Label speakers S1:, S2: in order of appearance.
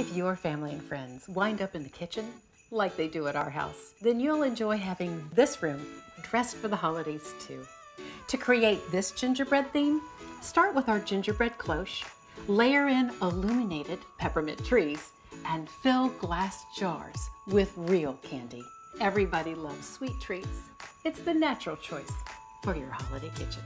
S1: If your family and friends wind up in the kitchen, like they do at our house, then you'll enjoy having this room dressed for the holidays too. To create this gingerbread theme, start with our gingerbread cloche, layer in illuminated peppermint trees, and fill glass jars with real candy. Everybody loves sweet treats. It's the natural choice for your holiday kitchen.